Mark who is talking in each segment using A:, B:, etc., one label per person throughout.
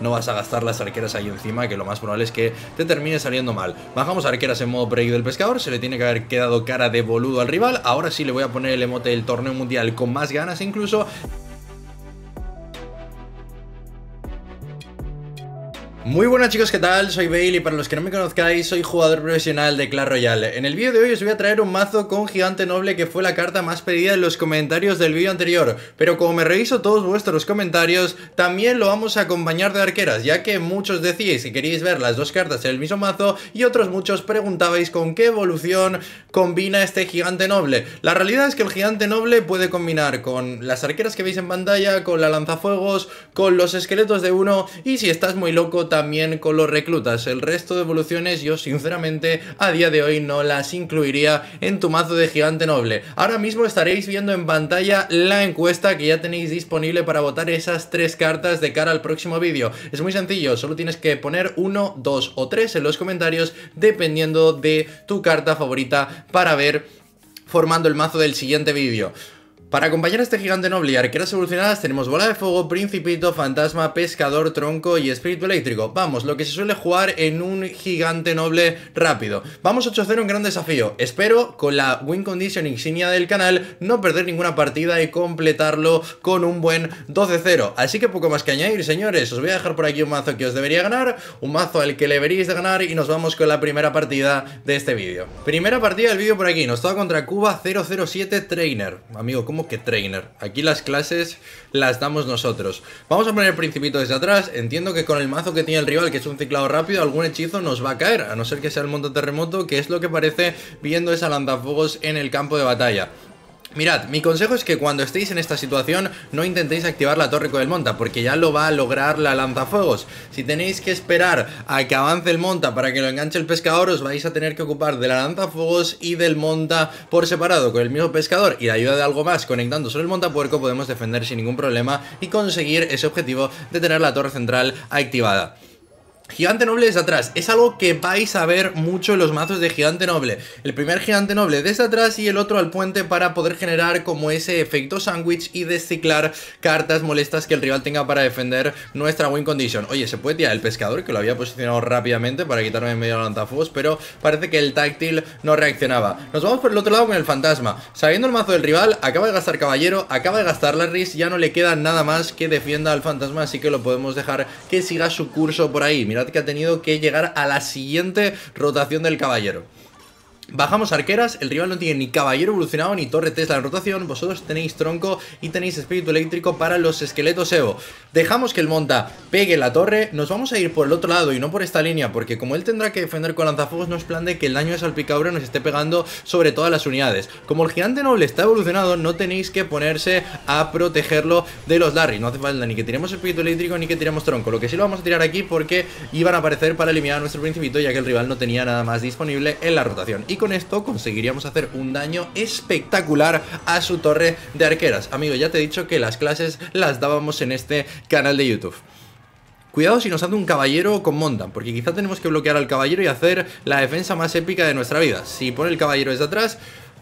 A: no vas a gastar las arqueras ahí encima, que lo más probable es que te termine saliendo mal. Bajamos arqueras en modo break del pescador, se le tiene que haber quedado cara de boludo al rival, ahora sí le voy a poner el emote del torneo mundial con más ganas incluso, Muy buenas chicos, ¿qué tal? Soy Bale y para los que no me conozcáis, soy jugador profesional de Clash Royale. En el vídeo de hoy os voy a traer un mazo con Gigante Noble que fue la carta más pedida en los comentarios del vídeo anterior. Pero como me reviso todos vuestros comentarios, también lo vamos a acompañar de arqueras, ya que muchos decíais que queríais ver las dos cartas en el mismo mazo y otros muchos preguntabais con qué evolución combina este Gigante Noble. La realidad es que el Gigante Noble puede combinar con las arqueras que veis en pantalla, con la lanzafuegos, con los esqueletos de uno y si estás muy loco también con los reclutas. El resto de evoluciones yo sinceramente a día de hoy no las incluiría en tu mazo de gigante noble. Ahora mismo estaréis viendo en pantalla la encuesta que ya tenéis disponible para votar esas tres cartas de cara al próximo vídeo. Es muy sencillo, solo tienes que poner uno, dos o tres en los comentarios dependiendo de tu carta favorita para ver formando el mazo del siguiente vídeo. Para acompañar a este gigante noble y arqueras evolucionadas tenemos bola de fuego, principito, fantasma, pescador, tronco y espíritu eléctrico. Vamos, lo que se suele jugar en un gigante noble rápido. Vamos 8-0, un gran desafío. Espero, con la win condition insignia del canal, no perder ninguna partida y completarlo con un buen 12-0. Así que poco más que añadir, señores. Os voy a dejar por aquí un mazo que os debería ganar, un mazo al que le deberíais de ganar y nos vamos con la primera partida de este vídeo. Primera partida del vídeo por aquí. Nos toca contra Cuba 007 Trainer. Amigo, ¿cómo que trainer. Aquí las clases las damos nosotros. Vamos a poner el principito desde atrás. Entiendo que con el mazo que tiene el rival, que es un ciclado rápido, algún hechizo nos va a caer. A no ser que sea el monto terremoto, que es lo que parece viendo esa lanzafuegos en el campo de batalla. Mirad, mi consejo es que cuando estéis en esta situación no intentéis activar la torre con el monta, porque ya lo va a lograr la lanzafuegos. Si tenéis que esperar a que avance el monta para que lo enganche el pescador, os vais a tener que ocupar de la lanzafuegos y del monta por separado con el mismo pescador y la ayuda de algo más conectando sobre el monta puerco podemos defender sin ningún problema y conseguir ese objetivo de tener la torre central activada. Gigante Noble desde atrás, es algo que vais a ver mucho en los mazos de Gigante Noble. El primer Gigante Noble desde atrás y el otro al puente para poder generar como ese efecto sándwich y desciclar cartas molestas que el rival tenga para defender nuestra win condition. Oye, se puede tirar el pescador que lo había posicionado rápidamente para quitarme medio de lanzafuegos Pero parece que el táctil no reaccionaba. Nos vamos por el otro lado con el fantasma. Sabiendo el mazo del rival, acaba de gastar caballero, acaba de gastar la RIS Ya no le queda nada más que defienda al fantasma Así que lo podemos dejar que siga su curso por ahí que ha tenido que llegar a la siguiente rotación del caballero. Bajamos arqueras, el rival no tiene ni caballero evolucionado ni torre Tesla en rotación, vosotros tenéis tronco y tenéis espíritu eléctrico para los esqueletos Evo. Dejamos que el monta pegue la torre, nos vamos a ir por el otro lado y no por esta línea, porque como él tendrá que defender con lanzafuegos, no es plan de que el daño de salpicadura nos esté pegando sobre todas las unidades. Como el gigante noble está evolucionado, no tenéis que ponerse a protegerlo de los Larry, no hace falta ni que tiremos espíritu eléctrico ni que tiremos tronco, lo que sí lo vamos a tirar aquí porque iban a aparecer para eliminar a nuestro principito ya que el rival no tenía nada más disponible en la rotación con esto conseguiríamos hacer un daño espectacular a su torre de arqueras. Amigo, ya te he dicho que las clases las dábamos en este canal de YouTube. Cuidado si nos hace un caballero con monta, porque quizá tenemos que bloquear al caballero y hacer la defensa más épica de nuestra vida. Si pone el caballero desde atrás,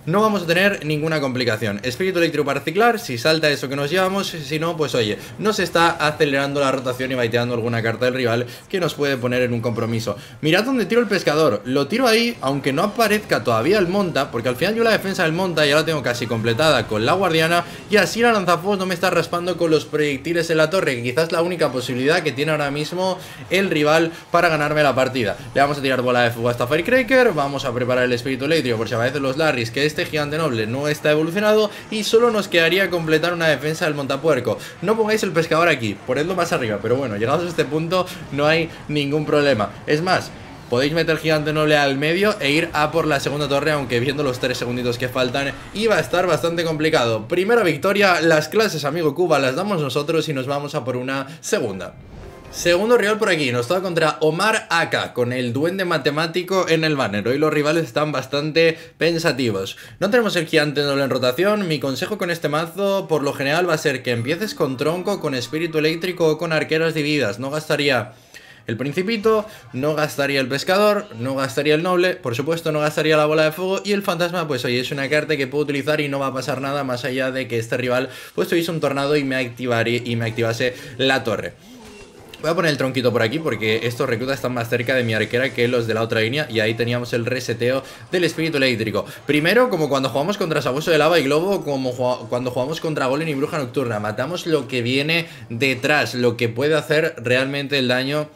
A: no vamos a tener ninguna complicación. Espíritu ciclar, si salta eso que nos llevamos, si no, pues oye, nos está acelerando la rotación y baiteando alguna carta del rival que nos puede poner en un compromiso. Mirad dónde tiro el pescador, lo tiro ahí, aunque no aparezca todavía el monta, porque al final yo la defensa del monta ya la tengo casi completada con la guardiana y así la lanzafuegos no me está raspando con los proyectiles en la torre, que quizás la única posibilidad que tiene ahora mismo el rival para ganarme la partida. Le vamos a tirar bola de fuego hasta Firecracker, vamos a preparar el espíritu eléctrico por si aparecen los Larrys, que es este gigante noble no está evolucionado y solo nos quedaría completar una defensa del montapuerco. No pongáis el pescador aquí, ponedlo más arriba, pero bueno, llegados a este punto no hay ningún problema. Es más, podéis meter gigante noble al medio e ir a por la segunda torre, aunque viendo los tres segunditos que faltan, iba a estar bastante complicado. Primera victoria, las clases, amigo Cuba, las damos nosotros y nos vamos a por una segunda. Segundo rival por aquí, nos toca contra Omar Aka, con el duende matemático en el banner. Hoy los rivales están bastante pensativos. No tenemos el gigante doble en rotación, mi consejo con este mazo por lo general va a ser que empieces con tronco, con espíritu eléctrico o con arqueras divididas. No gastaría el principito, no gastaría el pescador, no gastaría el noble, por supuesto no gastaría la bola de fuego y el fantasma pues oye es una carta que puedo utilizar y no va a pasar nada más allá de que este rival pues tuviese un tornado y me, y me activase la torre. Voy a poner el tronquito por aquí porque estos reclutas están más cerca de mi arquera que los de la otra línea y ahí teníamos el reseteo del espíritu eléctrico. Primero, como cuando jugamos contra Sabueso de Lava y Globo, como cuando jugamos contra Golem y Bruja Nocturna. Matamos lo que viene detrás, lo que puede hacer realmente el daño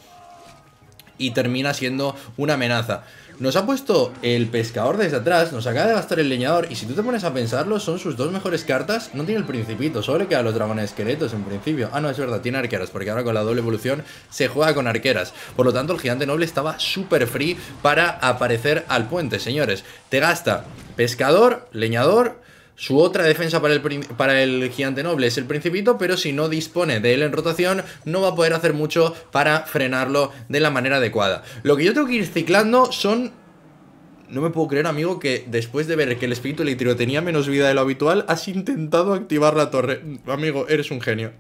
A: y termina siendo una amenaza. Nos ha puesto el pescador desde atrás, nos acaba de gastar el leñador y si tú te pones a pensarlo, son sus dos mejores cartas. No tiene el principito, solo le quedan los dragones esqueletos en principio. Ah, no, es verdad, tiene arqueras, porque ahora con la doble evolución se juega con arqueras. Por lo tanto, el gigante noble estaba súper free para aparecer al puente, señores. Te gasta pescador, leñador su otra defensa para el, para el, gigante noble es el principito, pero si no dispone de él en rotación, no va a poder hacer mucho para frenarlo de la manera adecuada. Lo que yo tengo que ir ciclando son... No me puedo creer, amigo, que después de ver que el espíritu eléctrico tenía menos vida de lo habitual, has intentado activar la torre. Amigo, eres un genio.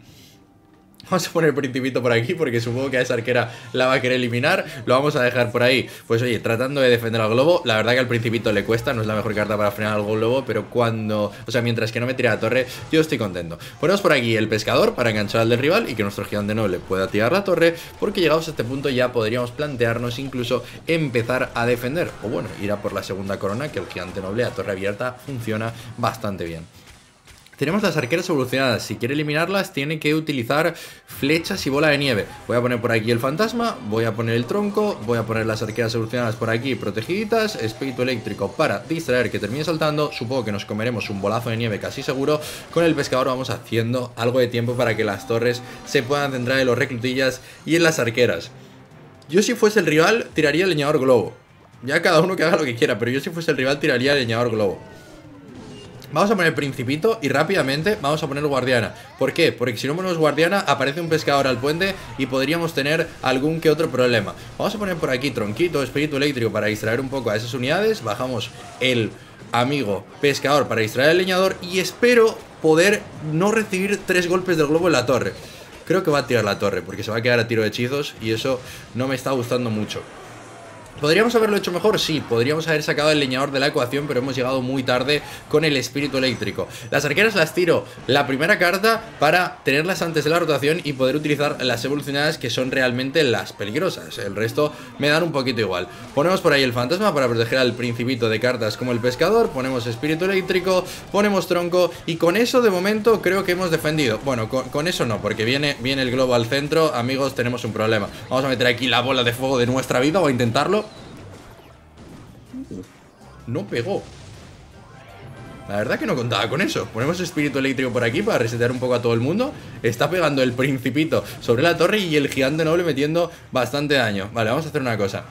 A: Vamos a poner el principito por aquí porque supongo que a esa arquera la va a querer eliminar. Lo vamos a dejar por ahí. Pues oye, tratando de defender al globo. La verdad que al principito le cuesta, no es la mejor carta para frenar al globo, pero cuando... O sea, mientras que no me tire la torre, yo estoy contento. Ponemos por aquí el pescador para enganchar al del rival y que nuestro gigante noble pueda tirar la torre, porque llegados a este punto ya podríamos plantearnos incluso empezar a defender. O bueno, ir a por la segunda corona, que el gigante noble a torre abierta funciona bastante bien. Tenemos las arqueras evolucionadas. Si quiere eliminarlas, tiene que utilizar flechas y bola de nieve. Voy a poner por aquí el fantasma, voy a poner el tronco, voy a poner las arqueras evolucionadas por aquí protegiditas, espíritu eléctrico para distraer que termine saltando. Supongo que nos comeremos un bolazo de nieve casi seguro. Con el pescador vamos haciendo algo de tiempo para que las torres se puedan centrar en los reclutillas y en las arqueras. Yo si fuese el rival, tiraría el leñador globo. Ya cada uno que haga lo que quiera, pero yo si fuese el rival, tiraría el leñador globo. Vamos a poner Principito y rápidamente vamos a poner Guardiana. ¿Por qué? Porque si no ponemos Guardiana aparece un pescador al puente y podríamos tener algún que otro problema. Vamos a poner por aquí Tronquito, Espíritu Eléctrico para distraer un poco a esas unidades. Bajamos el amigo pescador para distraer al leñador y espero poder no recibir tres golpes del globo en la torre. Creo que va a tirar la torre porque se va a quedar a tiro de hechizos y eso no me está gustando mucho. ¿Podríamos haberlo hecho mejor? Sí, podríamos haber sacado el leñador de la ecuación, pero hemos llegado muy tarde con el espíritu eléctrico. Las arqueras las tiro la primera carta para tenerlas antes de la rotación y poder utilizar las evolucionadas que son realmente las peligrosas. El resto me dan un poquito igual. Ponemos por ahí el fantasma para proteger al principito de cartas como el pescador, ponemos espíritu eléctrico, ponemos tronco y con eso de momento creo que hemos defendido. Bueno, con, eso no, porque viene, viene el globo al centro, amigos, tenemos un problema. Vamos a meter aquí la bola de fuego de nuestra vida o a intentarlo no pegó. La verdad que no contaba con eso. Ponemos espíritu eléctrico por aquí para resetear un poco a todo el mundo. Está pegando el principito sobre la torre y el gigante noble metiendo bastante daño. Vale, vamos a hacer una cosa.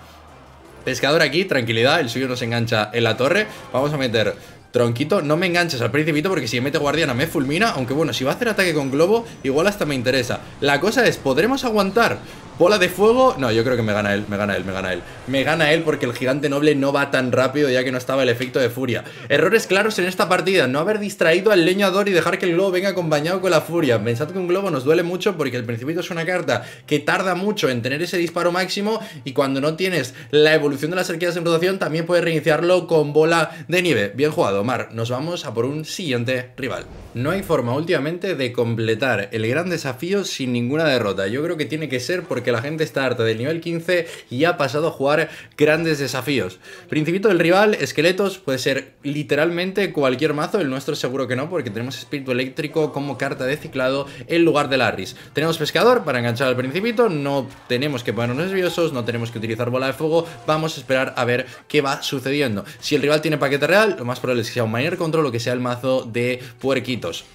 A: Pescador aquí, tranquilidad, el suyo nos engancha en la torre. Vamos a meter Tronquito, no me enganches al principito porque si mete guardiana me fulmina Aunque bueno, si va a hacer ataque con globo, igual hasta me interesa La cosa es, ¿podremos aguantar? Bola de fuego, no, yo creo que me gana él, me gana él, me gana él. Me gana él porque el gigante noble no va tan rápido ya que no estaba el efecto de furia. Errores claros en esta partida, no haber distraído al leñador y dejar que el globo venga acompañado con la furia. Pensad que un globo nos duele mucho porque el principito es una carta que tarda mucho en tener ese disparo máximo Y cuando no tienes la evolución de las arqueras en rotación también puedes reiniciarlo con bola de nieve. Bien jugado, Mar, nos vamos a por un siguiente rival. No hay forma últimamente de completar el gran desafío sin ninguna derrota. Yo creo que tiene que ser porque que la gente está harta del nivel 15 y ha pasado a jugar grandes desafíos. Principito del rival, esqueletos, puede ser literalmente cualquier mazo, el nuestro seguro que no, porque tenemos espíritu eléctrico como carta de ciclado en lugar de Larris. Tenemos pescador para enganchar al principito, no tenemos que ponernos nerviosos, no tenemos que utilizar bola de fuego, vamos a esperar a ver qué va sucediendo. Si el rival tiene paquete real, lo más probable es que sea un Miner Control o que sea el mazo de puerquitos.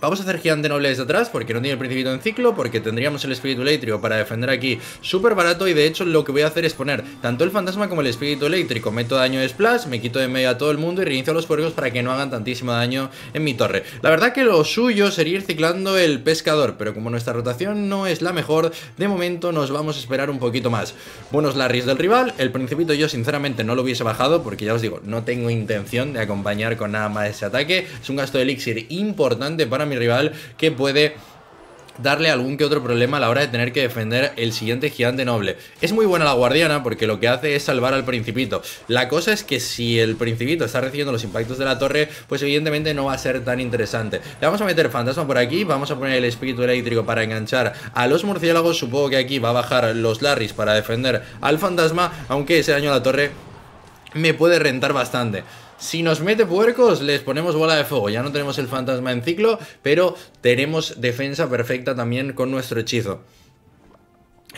A: Vamos a hacer gigante noble desde atrás porque no tiene el principito en ciclo, porque tendríamos el espíritu eléctrico para defender aquí súper barato y de hecho lo que voy a hacer es poner tanto el fantasma como el espíritu eléctrico. Meto daño de splash, me quito de medio a todo el mundo y reinicio los fuegos para que no hagan tantísimo daño en mi torre. La verdad que lo suyo sería ir ciclando el pescador, pero como nuestra rotación no es la mejor, de momento nos vamos a esperar un poquito más. Buenos Larrys del rival, el principito yo sinceramente no lo hubiese bajado porque ya os digo, no tengo intención de acompañar con nada más ese ataque. Es un gasto de elixir importante para mi rival que puede darle algún que otro problema a la hora de tener que defender el siguiente gigante noble. Es muy buena la guardiana porque lo que hace es salvar al principito. La cosa es que si el principito está recibiendo los impactos de la torre, pues evidentemente no va a ser tan interesante. Le vamos a meter fantasma por aquí, vamos a poner el espíritu eléctrico para enganchar a los murciélagos. Supongo que aquí va a bajar los Larrys para defender al fantasma, aunque ese daño a la torre me puede rentar bastante. Si nos mete puercos, les ponemos bola de fuego. Ya no tenemos el fantasma en ciclo, pero tenemos defensa perfecta también con nuestro hechizo.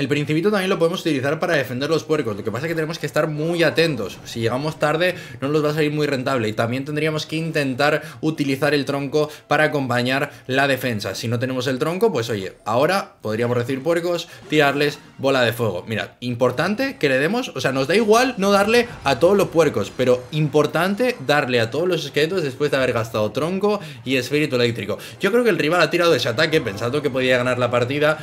A: El principito también lo podemos utilizar para defender los puercos, lo que pasa es que tenemos que estar muy atentos. Si llegamos tarde no nos va a salir muy rentable y también tendríamos que intentar utilizar el tronco para acompañar la defensa. Si no tenemos el tronco, pues oye, ahora podríamos recibir puercos, tirarles bola de fuego. Mira, importante que le demos, o sea, nos da igual no darle a todos los puercos, pero importante darle a todos los esqueletos después de haber gastado tronco y espíritu eléctrico. Yo creo que el rival ha tirado ese ataque pensando que podía ganar la partida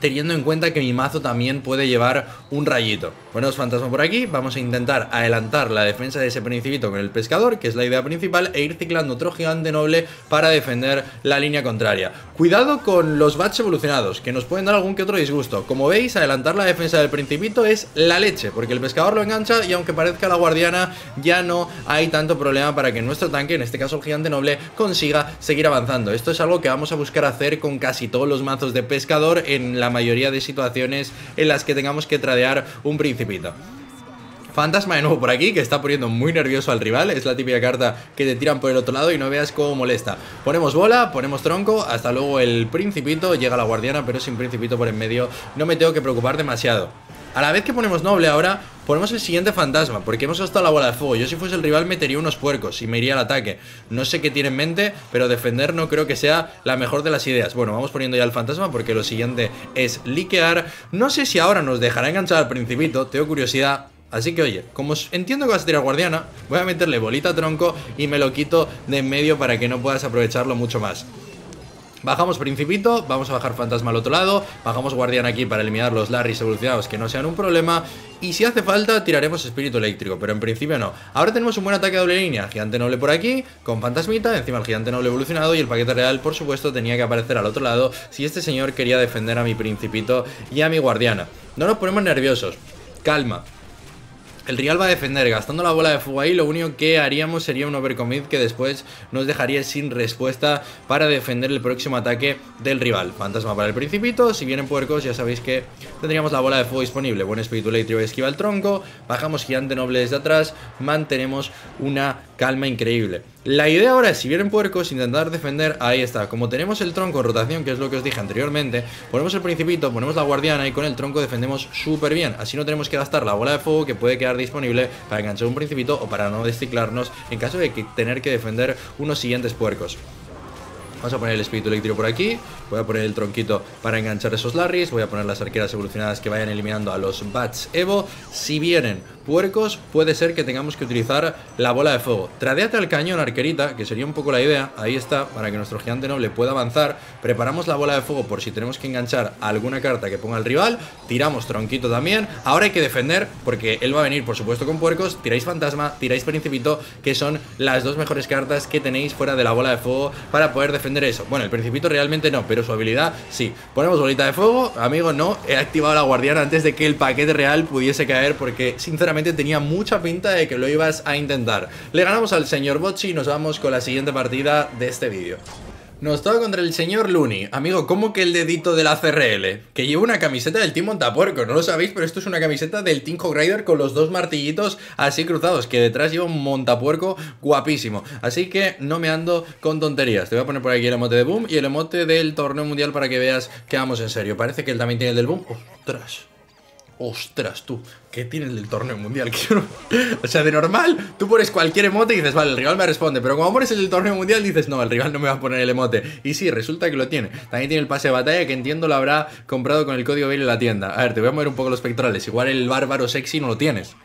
A: teniendo en cuenta que mi mazo también puede llevar un rayito. Bueno, fantasma por aquí, vamos a intentar adelantar la defensa de ese principito con el pescador, que es la idea principal, e ir ciclando otro gigante noble para defender la línea contraria. Cuidado con los bats evolucionados, que nos pueden dar algún que otro disgusto. Como veis, adelantar la defensa del principito es la leche, porque el pescador lo engancha y aunque parezca la guardiana, ya no hay tanto problema para que nuestro tanque, en este caso el gigante noble, consiga seguir avanzando. Esto es algo que vamos a buscar hacer con casi todos los mazos de pescador en mayoría de situaciones en las que tengamos que tradear un principito. Fantasma de nuevo por aquí, que está poniendo muy nervioso al rival. Es la típica carta que te tiran por el otro lado y no veas cómo molesta. Ponemos bola, ponemos tronco, hasta luego el principito. Llega la guardiana, pero sin principito por en medio no me tengo que preocupar demasiado. A la vez que ponemos noble ahora, ponemos el siguiente fantasma, porque hemos gastado la bola de fuego. Yo si fuese el rival metería unos puercos y me iría al ataque. No sé qué tiene en mente, pero defender no creo que sea la mejor de las ideas. Bueno, vamos poniendo ya el fantasma porque lo siguiente es liquear. No sé si ahora nos dejará enganchar al principito, tengo curiosidad. Así que oye, como entiendo que vas a tirar guardiana, voy a meterle bolita tronco y me lo quito de en medio para que no puedas aprovecharlo mucho más. Bajamos Principito, vamos a bajar Fantasma al otro lado, bajamos Guardián aquí para eliminar los Larrys evolucionados que no sean un problema y si hace falta tiraremos Espíritu Eléctrico, pero en principio no. Ahora tenemos un buen ataque a doble línea, Gigante Noble por aquí, con Fantasmita, encima el Gigante Noble evolucionado y el paquete real por supuesto tenía que aparecer al otro lado si este señor quería defender a mi Principito y a mi Guardiana. No nos ponemos nerviosos, calma, el rival va a defender gastando la bola de fuego ahí. Lo único que haríamos sería un overcommit que después nos dejaría sin respuesta para defender el próximo ataque del rival. Fantasma para el principito. Si vienen puercos, ya sabéis que tendríamos la bola de fuego disponible. Buen espíritu eléctrico esquiva el tronco. Bajamos gigante noble desde atrás. Mantenemos una calma increíble. La idea ahora es, si vienen puercos, intentar defender, ahí está, como tenemos el tronco en rotación, que es lo que os dije anteriormente, ponemos el principito, ponemos la guardiana y con el tronco defendemos súper bien, así no tenemos que gastar la bola de fuego que puede quedar disponible para enganchar un principito o para no desciclarnos en caso de que tener que defender unos siguientes puercos. Vamos a poner el espíritu eléctrico por aquí. Voy a poner el tronquito para enganchar esos Larrys. Voy a poner las arqueras evolucionadas que vayan eliminando a los Bats Evo. Si vienen puercos, puede ser que tengamos que utilizar la bola de fuego. Tradeate al cañón arquerita, que sería un poco la idea. Ahí está, para que nuestro gigante noble pueda avanzar. Preparamos la bola de fuego por si tenemos que enganchar alguna carta que ponga el rival. Tiramos tronquito también. Ahora hay que defender, porque él va a venir, por supuesto, con puercos. Tiráis fantasma, tiráis principito, que son las dos mejores cartas que tenéis fuera de la bola de fuego para poder defender eso. Bueno, el principito realmente no, pero su habilidad sí. Ponemos bolita de fuego, amigo, no. He activado la guardiana antes de que el paquete real pudiese caer porque sinceramente tenía mucha pinta de que lo ibas a intentar. Le ganamos al señor Bocci y nos vamos con la siguiente partida de este vídeo. Nos toca contra el señor Looney. Amigo, ¿cómo que el dedito de la CRL? Que lleva una camiseta del Team Montapuerco. No lo sabéis, pero esto es una camiseta del Team Hog Rider con los dos martillitos así cruzados. Que detrás lleva un montapuerco guapísimo. Así que no me ando con tonterías. Te voy a poner por aquí el emote de Boom y el emote del torneo mundial para que veas que vamos en serio. Parece que él también tiene el del Boom. ¡Ostras! Ostras, tú, ¿qué tienes del torneo mundial? o sea, de normal, tú pones cualquier emote y dices, vale, el rival me responde. Pero como pones el del torneo mundial, dices, no, el rival no me va a poner el emote. Y sí, resulta que lo tiene. También tiene el pase de batalla que entiendo lo habrá comprado con el código Bail en la tienda. A ver, te voy a mover un poco los pectorales. Igual el bárbaro sexy no lo tienes.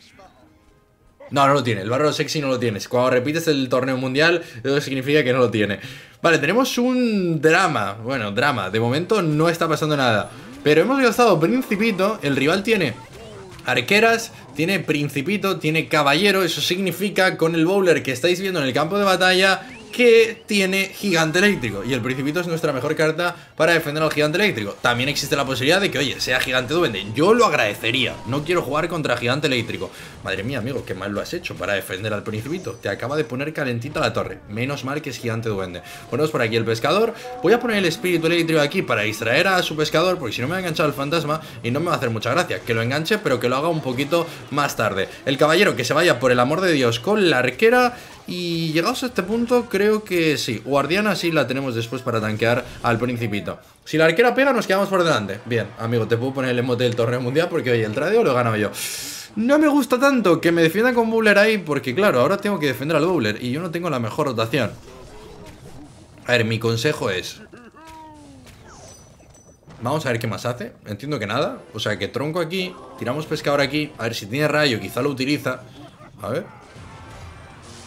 A: No, no lo tiene. El bárbaro sexy no lo tienes. Cuando repites el torneo mundial, eso significa que no lo tiene. Vale, tenemos un drama. Bueno, drama. De momento no está pasando nada. Pero hemos gastado Principito, el rival tiene arqueras, tiene Principito, tiene Caballero, eso significa con el bowler que estáis viendo en el campo de batalla que tiene gigante eléctrico. Y el principito es nuestra mejor carta para defender al gigante eléctrico. También existe la posibilidad de que, oye, sea gigante duende. Yo lo agradecería. No quiero jugar contra gigante eléctrico. Madre mía, amigo, qué mal lo has hecho para defender al principito. Te acaba de poner calentita la torre. Menos mal que es gigante duende. Ponemos por aquí el pescador. Voy a poner el espíritu eléctrico aquí para distraer a su pescador, porque si no me va a el fantasma y no me va a hacer mucha gracia. Que lo enganche, pero que lo haga un poquito más tarde. El caballero que se vaya por el amor de Dios con la arquera y llegados a este punto, creo que sí. Guardiana sí la tenemos después para tanquear al principito. Si la arquera pega, nos quedamos por delante. Bien, amigo, te puedo poner el emote del torneo mundial porque, oye, el tradeo lo he ganado yo. No me gusta tanto que me defiendan con Bowler ahí porque, claro, ahora tengo que defender al Bowler y yo no tengo la mejor rotación. A ver, mi consejo es... Vamos a ver qué más hace. Entiendo que nada. O sea, que tronco aquí, tiramos pescador aquí. A ver, si tiene rayo, quizá lo utiliza. A ver.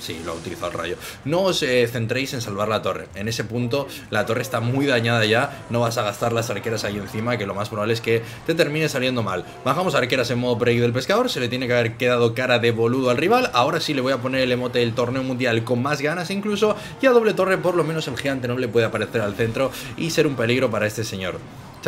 A: Sí, lo ha utilizado el rayo. No os eh, centréis en salvar la torre. En ese punto, la torre está muy dañada ya. No vas a gastar las arqueras ahí encima, que lo más probable es que te termine saliendo mal. Bajamos arqueras en modo prey del pescador. Se le tiene que haber quedado cara de boludo al rival. Ahora sí le voy a poner el emote del torneo mundial con más ganas incluso. Y a doble torre, por lo menos el gigante no le puede aparecer al centro y ser un peligro para este señor.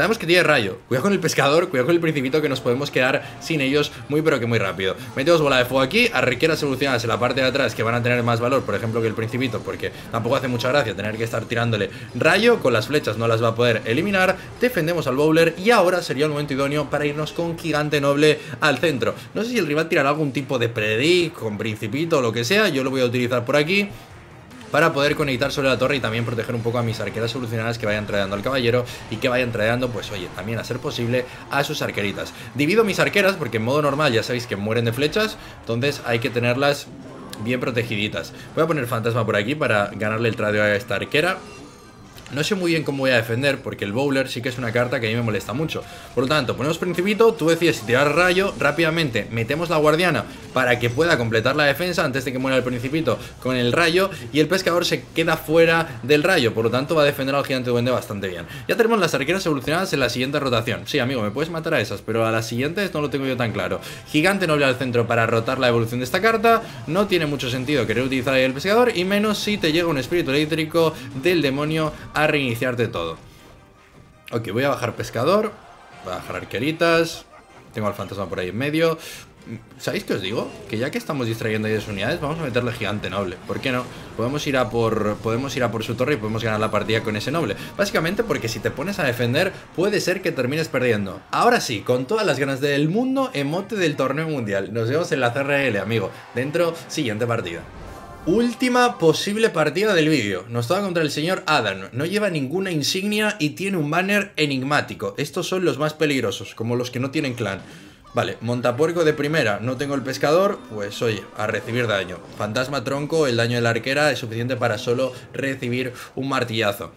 A: Sabemos que tiene rayo. Cuidado con el pescador, cuidado con el principito que nos podemos quedar sin ellos muy pero que muy rápido. Metemos bola de fuego aquí, arrequeras solucionadas en la parte de atrás que van a tener más valor, por ejemplo, que el principito, porque tampoco hace mucha gracia tener que estar tirándole rayo, con las flechas no las va a poder eliminar. Defendemos al bowler y ahora sería el momento idóneo para irnos con gigante noble al centro. No sé si el rival tirará algún tipo de predic con principito o lo que sea, yo lo voy a utilizar por aquí para poder conectar sobre la torre y también proteger un poco a mis arqueras solucionadas que vayan tradeando al caballero y que vayan tradeando, pues oye, también a ser posible a sus arqueritas. Divido mis arqueras porque en modo normal ya sabéis que mueren de flechas, entonces hay que tenerlas bien protegiditas. Voy a poner fantasma por aquí para ganarle el tradeo a esta arquera. No sé muy bien cómo voy a defender, porque el Bowler sí que es una carta que a mí me molesta mucho. Por lo tanto, ponemos Principito, tú decides tirar rayo, rápidamente metemos la guardiana para que pueda completar la defensa antes de que muera el Principito con el rayo, y el pescador se queda fuera del rayo, por lo tanto va a defender al gigante duende bastante bien. Ya tenemos las arqueras evolucionadas en la siguiente rotación. Sí, amigo, me puedes matar a esas, pero a las siguientes no lo tengo yo tan claro. Gigante noble al centro para rotar la evolución de esta carta, no tiene mucho sentido querer utilizar el pescador, y menos si te llega un espíritu eléctrico del demonio reiniciarte todo. Ok, voy a bajar pescador. Voy a bajar arqueritas. Tengo al fantasma por ahí en medio. ¿Sabéis qué os digo? Que ya que estamos distrayendo ahí de unidades, vamos a meterle gigante noble. ¿Por qué no? Podemos ir a por. Podemos ir a por su torre y podemos ganar la partida con ese noble. Básicamente porque si te pones a defender, puede ser que termines perdiendo. Ahora sí, con todas las ganas del mundo, emote del torneo mundial. Nos vemos en la CRL, amigo. Dentro, siguiente partida. Última posible partida del vídeo. Nos toca contra el señor Adam. No lleva ninguna insignia y tiene un banner enigmático. Estos son los más peligrosos, como los que no tienen clan. Vale, montapuerco de primera, no tengo el pescador, pues oye, a recibir daño. Fantasma tronco, el daño de la arquera es suficiente para solo recibir un martillazo.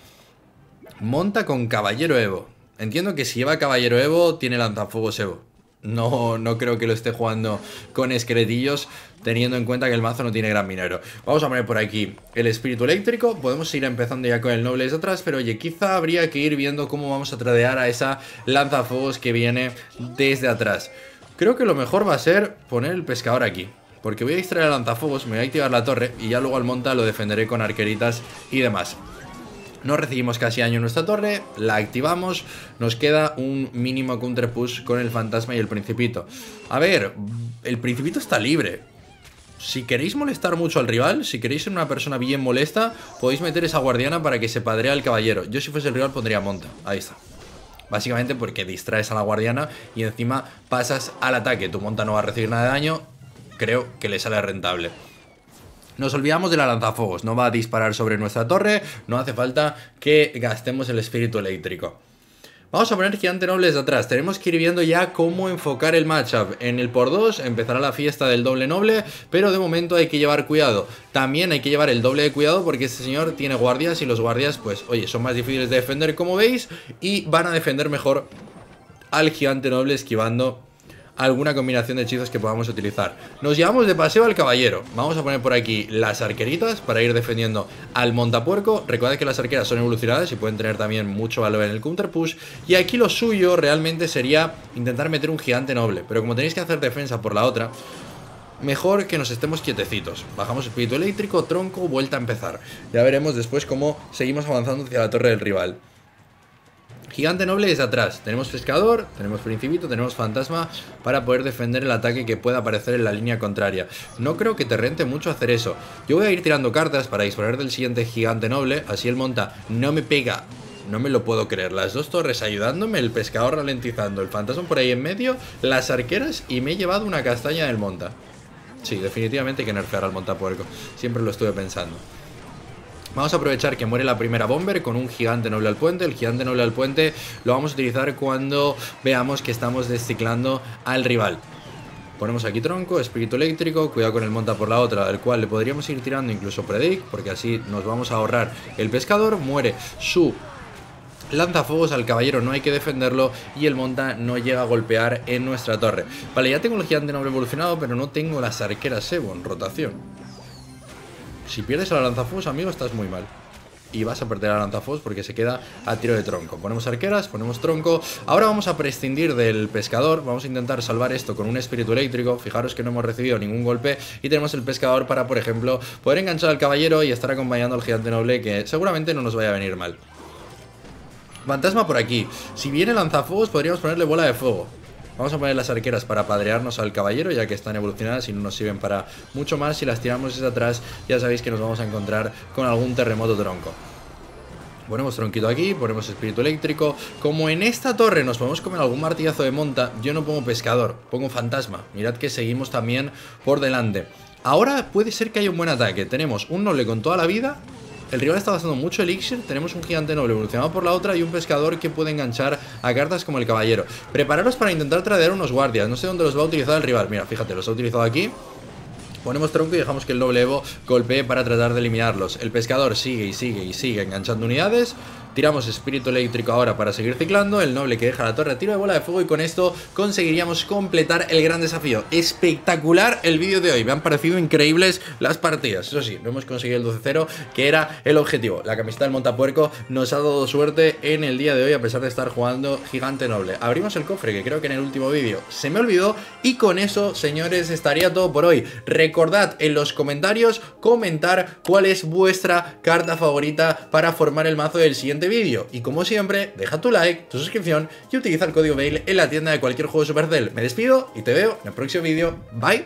A: Monta con caballero Evo. Entiendo que si lleva caballero Evo, tiene lanzafuegos Evo. No, no creo que lo esté jugando con esqueletillos, teniendo en cuenta que el mazo no tiene gran minero. Vamos a poner por aquí el espíritu eléctrico. Podemos ir empezando ya con el noble desde atrás, pero oye, quizá habría que ir viendo cómo vamos a tradear a esa lanzafuegos que viene desde atrás. Creo que lo mejor va a ser poner el pescador aquí. Porque voy a distraer el lanzafuegos, me voy a activar la torre y ya luego al monta lo defenderé con arqueritas y demás. No recibimos casi daño en nuestra torre, la activamos, nos queda un mínimo counter push con el fantasma y el principito. A ver, el principito está libre. Si queréis molestar mucho al rival, si queréis ser una persona bien molesta, podéis meter esa guardiana para que se padrea al caballero. Yo si fuese el rival pondría monta, ahí está. Básicamente porque distraes a la guardiana y encima pasas al ataque. Tu monta no va a recibir nada de daño, creo que le sale rentable. Nos olvidamos de la lanzafuegos, no va a disparar sobre nuestra torre, no hace falta que gastemos el espíritu eléctrico. Vamos a poner gigante nobles atrás. Tenemos que ir viendo ya cómo enfocar el matchup. En el por 2 empezará la fiesta del doble noble, pero de momento hay que llevar cuidado. También hay que llevar el doble de cuidado porque este señor tiene guardias y los guardias, pues, oye, son más difíciles de defender como veis y van a defender mejor al gigante noble esquivando alguna combinación de hechizos que podamos utilizar. Nos llevamos de paseo al caballero. Vamos a poner por aquí las arqueritas para ir defendiendo al montapuerco. Recordad que las arqueras son evolucionadas y pueden tener también mucho valor en el counter push. Y aquí lo suyo realmente sería intentar meter un gigante noble. Pero como tenéis que hacer defensa por la otra, mejor que nos estemos quietecitos. Bajamos espíritu eléctrico, tronco, vuelta a empezar. Ya veremos después cómo seguimos avanzando hacia la torre del rival. Gigante noble es atrás. Tenemos pescador, tenemos principito, tenemos fantasma para poder defender el ataque que pueda aparecer en la línea contraria. No creo que te rente mucho hacer eso. Yo voy a ir tirando cartas para disponer del siguiente gigante noble. Así el monta no me pega. No me lo puedo creer. Las dos torres ayudándome, el pescador ralentizando, el fantasma por ahí en medio, las arqueras y me he llevado una castaña del monta. Sí, definitivamente hay que nerfear al montapuerco. Siempre lo estuve pensando. Vamos a aprovechar que muere la primera bomber con un gigante noble al puente. El gigante noble al puente lo vamos a utilizar cuando veamos que estamos desciclando al rival. Ponemos aquí tronco, espíritu eléctrico, cuidado con el monta por la otra, del cual le podríamos ir tirando incluso predict, porque así nos vamos a ahorrar el pescador. Muere su lanzafuegos al caballero no hay que defenderlo y el monta no llega a golpear en nuestra torre. Vale, ya tengo el gigante noble evolucionado, pero no tengo las arqueras Evo en rotación. Si pierdes a la lanzafuegos, amigo, estás muy mal. Y vas a perder a la lanzafuegos porque se queda a tiro de tronco. Ponemos arqueras, ponemos tronco. Ahora vamos a prescindir del pescador. Vamos a intentar salvar esto con un espíritu eléctrico. Fijaros que no hemos recibido ningún golpe. Y tenemos el pescador para, por ejemplo, poder enganchar al caballero y estar acompañando al gigante noble que seguramente no nos vaya a venir mal. Fantasma por aquí. Si viene lanzafuegos, podríamos ponerle bola de fuego. Vamos a poner las arqueras para padrearnos al caballero, ya que están evolucionadas y no nos sirven para mucho más. Si las tiramos desde atrás, ya sabéis que nos vamos a encontrar con algún terremoto tronco. Ponemos tronquito aquí, ponemos espíritu eléctrico. Como en esta torre nos podemos comer algún martillazo de monta, yo no pongo pescador, pongo fantasma. Mirad que seguimos también por delante. Ahora puede ser que haya un buen ataque. Tenemos un noble con toda la vida el rival está gastando mucho elixir, tenemos un gigante noble evolucionado por la otra y un pescador que puede enganchar a cartas como el caballero. Prepararos para intentar tradear unos guardias, no sé dónde los va a utilizar el rival. Mira, fíjate, los ha utilizado aquí. Ponemos tronco y dejamos que el noble Evo golpee para tratar de eliminarlos. El pescador sigue y sigue y sigue enganchando unidades. Tiramos espíritu eléctrico ahora para seguir ciclando. El noble que deja la torre tiro de bola de fuego y con esto conseguiríamos completar el gran desafío. Espectacular el vídeo de hoy. Me han parecido increíbles las partidas. Eso sí, no hemos conseguido el 12-0 que era el objetivo. La camiseta del montapuerco nos ha dado suerte en el día de hoy a pesar de estar jugando gigante noble. Abrimos el cofre que creo que en el último vídeo se me olvidó y con eso, señores, estaría todo por hoy. Recordad en los comentarios comentar cuál es vuestra carta favorita para formar el mazo del siguiente vídeo. Y como siempre, deja tu like, tu suscripción y utiliza el código mail en la tienda de cualquier juego Supercell. Me despido y te veo en el próximo vídeo. Bye.